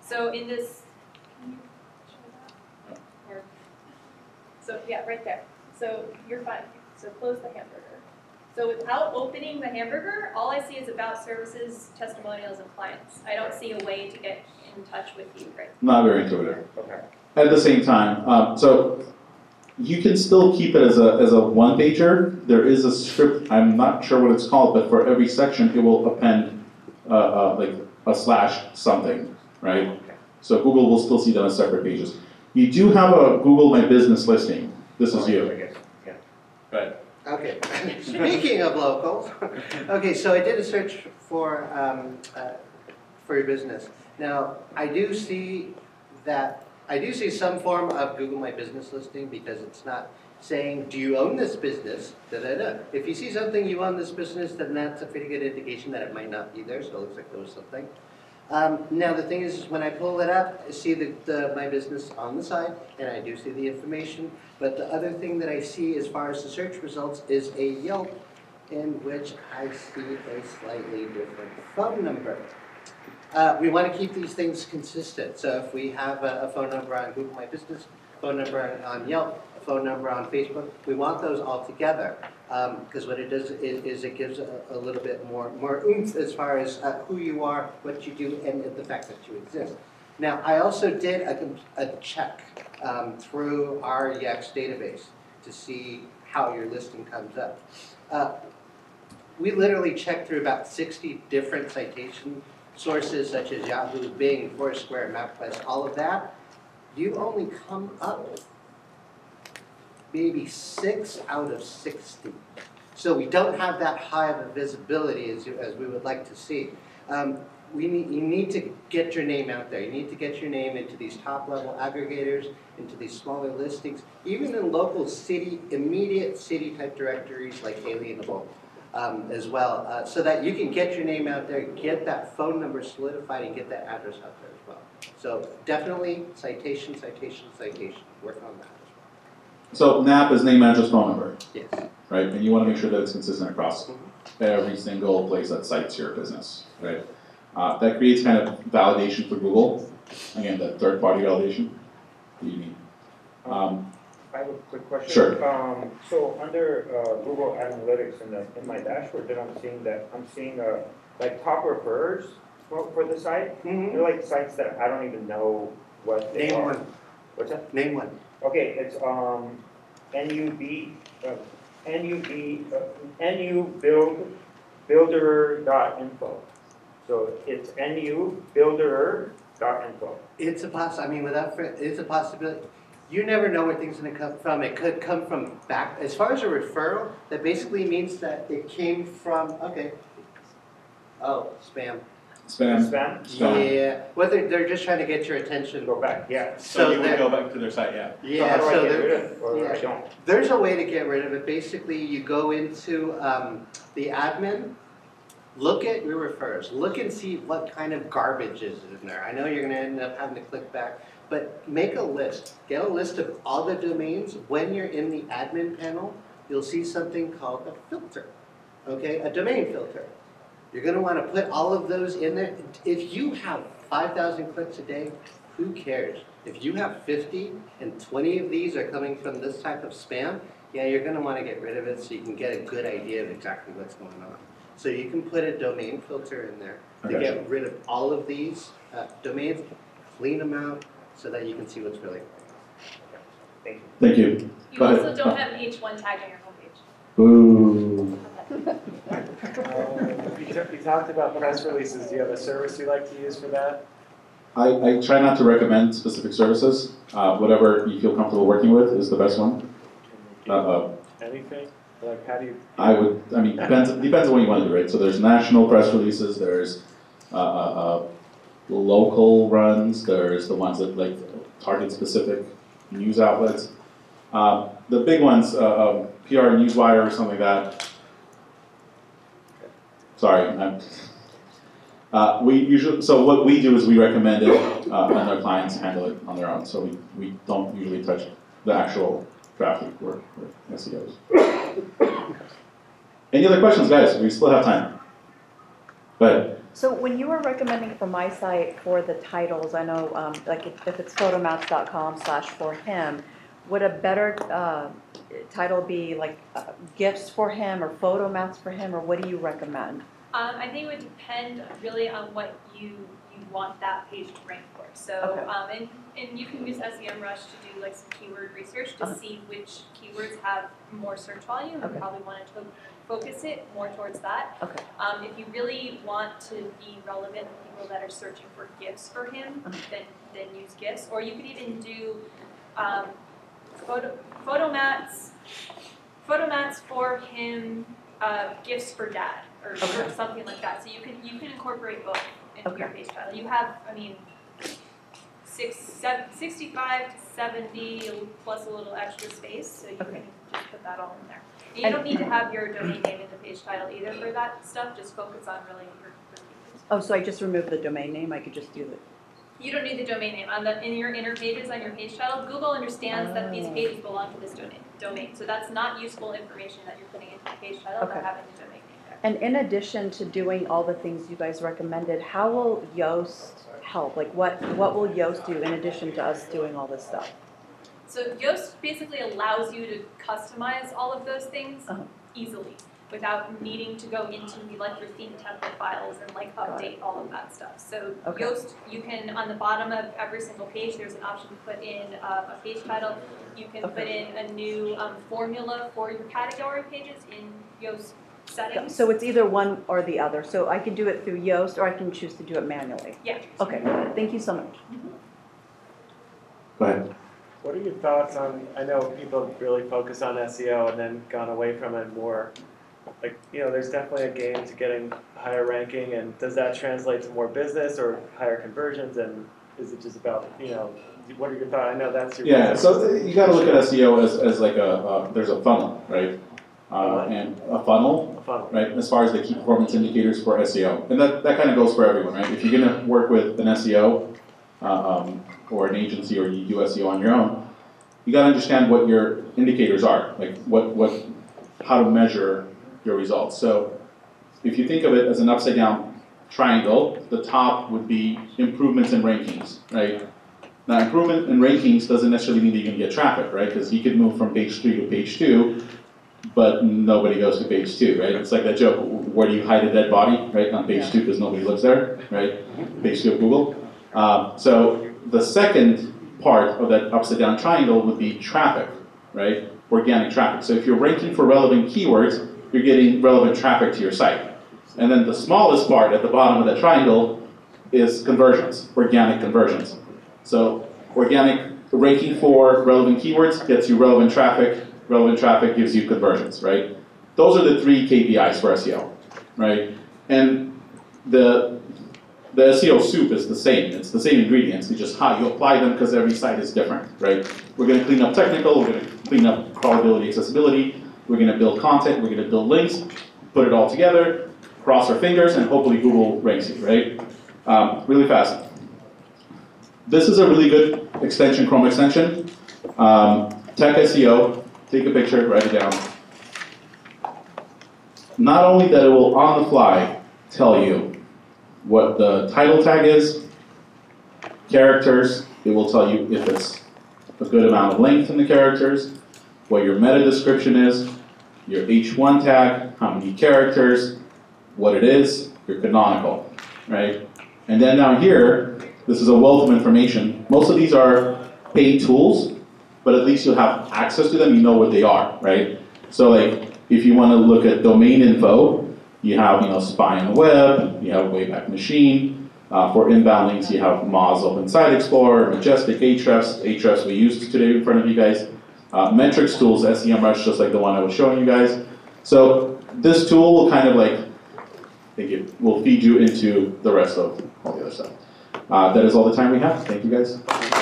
so in this, can you show that? Or- So, yeah, right there. So you're fine. So close the hamburger. So without opening the hamburger, all I see is about services, testimonials, and clients. I don't see a way to get in touch with you right Not very intuitive. Okay. At the same time, um, so you can still keep it as a, as a one pager. There is a script, I'm not sure what it's called, but for every section, it will append, uh, uh, like a slash something, right? So Google will still see them as separate pages. You do have a Google My Business listing. This is I you. guess, yeah. Right. Okay, speaking of local, okay, so I did a search for, um, uh, for your business. Now, I do see that, I do see some form of Google My Business listing because it's not saying, do you own this business? Da-da-da. If you see something, you own this business, then that's a pretty good indication that it might not be there, so it looks like there was something. Um, now, the thing is, when I pull it up, I see the, the, my business on the side, and I do see the information. But the other thing that I see as far as the search results is a Yelp in which I see a slightly different phone number. Uh, we want to keep these things consistent, so if we have a, a phone number on Google My Business, phone number on, Yelp, a phone number on Facebook, we want those all together. Because what it does is, is it gives a, a little bit more, more oomph as far as uh, who you are, what you do, and the fact that you exist. Now, I also did a, a check um, through our Yext database to see how your listing comes up. Uh, we literally checked through about 60 different citation sources such as Yahoo, Bing, Foursquare, MapQuest, all of that. You only come up maybe six out of 60. So we don't have that high of a visibility as, you, as we would like to see. Um, we need, you need to get your name out there. You need to get your name into these top level aggregators, into these smaller listings, even in local city, immediate city type directories like Alienable um, as well, uh, so that you can get your name out there, get that phone number solidified, and get that address out there as well. So definitely citation, citation, citation. Work on that So NAP is name, address, phone number. Yes. right? And you wanna make sure that it's consistent across every single place that cites your business, right? Uh, that creates kind of validation for Google, again, that third-party validation that you need. Um, I have a quick question. Sure. Um, so under, uh, Google Analytics in the, in my dashboard, then I'm seeing that, I'm seeing, uh, like top refers for, for the site. They're like sites that I don't even know what they Name are. one. What's that? Name one. Okay, it's, um, NUB, uh, NUB, uh, NU build, builder dot info. So it's NU builder dot info. It's a poss, I mean, without, it's a possibility. You never know where things are gonna come from. It could come from back, as far as a referral, that basically means that it came from, okay. Oh, spam. spam, Spam? Spam. Yeah, well, they're, they're just trying to get your attention. Go back, yeah. so So you would there, go back to their site, yeah. yeah, So how so do I get there, rid of it, or I yeah. don't? there's a way to get rid of it. Basically, you go into, um, the admin, look at your refers, look and see what kind of garbage is in there. I know you're gonna end up having to click back, but make a list. Get a list of all the domains. When you're in the admin panel, you'll see something called a filter, okay, a domain filter. You're gonna wanna put all of those in there. If you have five thousand clicks a day, who cares? If you have fifty and twenty of these are coming from this type of spam, yeah, you're gonna wanna get rid of it so you can get a good idea of exactly what's going on. So you can put a domain filter in there to gotcha. get rid of all of these uh, domains, clean them out so that you can see what's really. Thank you. Thank you. You Go ahead. also don't have an H1 tag on your homepage. Boo. You ta- you talked about press releases, do you have a service you like to use for that? I, I try not to recommend specific services. Uh, whatever you feel comfortable working with is the best one. Uh, uh, Anything? Like, how do you? I would, I mean, depends, depends on what you want to do, right? So there's national press releases, there's, uh, uh, uh, local runs, there's the ones that like target specific news outlets. Um, the big ones, uh, um, PR Newswire or something like that. Sorry, uh, we usually, so what we do is we recommend it, uh, and our clients handle it on their own, so we, we don't usually touch the actual traffic or, or SEOs. Any other questions, guys? We still have time. But So when you were recommending for my site for the titles, I know, um, like if if it's photomats.com slash for him, would a better, uh, title be like uh, gifts for him or photo mats for him, or what do you recommend? Um, I think it would depend really on what you, you want that page to rank for. So, Okay. um, and, and you can use SEMrush to do like some keyword research to Uh-huh. see which keywords have more search volume and probably want to focus it more towards that. Okay. Um, if you really want to be relevant to people that are searching for gifts for him, Uh-huh. then, then use gifts. Or you could even do, um, photo, photo mats, photo mats for him, uh, gifts for dad, or, or something like that. So you can, you can incorporate both into your Okay. page title. You have, I mean, six, seven, sixty-five to seventy plus a little extra space, so you Okay. can just put that all in there. And you don't need to have your domain name in the page title either for that stuff, just focus on really your, your. Oh, so I just removed the domain name, I could just do the, You don't need the domain name. On the, in your inner pages, on your page title, Google understands that these Oh. pages belong to this domain, domain. So that's not useful information that you're putting into the page title, Okay. but having the domain name there. and in addition to doing all the things you guys recommended, how will Yoast help? Like what, what will Yoast do in addition to us doing all this stuff? So Yoast basically allows you to customize all of those things Uh-huh. easily without needing to go into like your theme template files and like update all of that stuff. So Okay. Yoast, you can, on the bottom of every single page, there's an option to put in um, a page title. You can put in a new um, formula for your category pages in Yoast settings. So it's either one or the other, so I can do it through Yoast or I can choose to do it manually? Yeah. Okay, thank you so much. Go ahead. What are your thoughts on, I know people really focus on SEO and then gone away from it more. Like, you know, there's definitely a game to getting higher ranking and does that translate to more business or higher conversions? And is it just about, you know, what are your thoughts? I know that's your. Yeah, so you gotta look at SEO as, as like a, uh, there's a funnel, right? Uh, and a funnel, A funnel. right, as far as the key performance indicators for SEO. And that, that kind of goes for everyone, right? If you're gonna work with an SEO, uh, um, or an agency, or you do SEO on your own, you gotta understand what your indicators are, like what, what, how to measure your results. So if you think of it as an upside down triangle, the top would be improvements in rankings, right? Now, improvement in rankings doesn't necessarily mean that you're gonna get traffic, right? Because you could move from page three to page two, but nobody goes to page two, right? It's like that joke, where do you hide a dead body, right? On page Yeah. two, because nobody looks there, right? Page two of Google. Um, so the second part of that upside down triangle would be traffic, right? Organic traffic. So if you're ranking for relevant keywords, you're getting relevant traffic to your site. And then the smallest part at the bottom of that triangle is conversions, organic conversions. So organic ranking for relevant keywords gets you relevant traffic, relevant traffic gives you conversions, right? Those are the three KPIs for SEO, right? And the the SEO soup is the same. It's the same ingredients. It's just how you apply them because every site is different, right? We're going to clean up technical. We're going to clean up crawlability, accessibility. We're going to build content. We're going to build links. Put it all together. Cross our fingers, and hopefully Google ranks you, right? Um, really fast. This is a really good extension, Chrome extension. Um, Tech SEO. Take a picture, write it down. Not only that it will on the fly tell you what the title tag is, characters, it will tell you if it's a good amount of length in the characters, what your meta description is, your H1 tag, how many characters, what it is, your canonical, right? And then down here, this is a wealth of information. Most of these are paid tools, but at least you'll have access to them, you know what they are, right? So like, if you want to look at domain info, you have, you know, Spy on the Web, you have Wayback Machine. Uh, for inbound links, you have Moz Open Site Explorer, Majestic, Ahrefs, Ahrefs we used today in front of you guys. Uh, metrics tools, SEMrush, just like the one I was showing you guys. So this tool will kind of like, thank you, will feed you into the rest of all the other stuff. Uh, that is all the time we have. Thank you guys.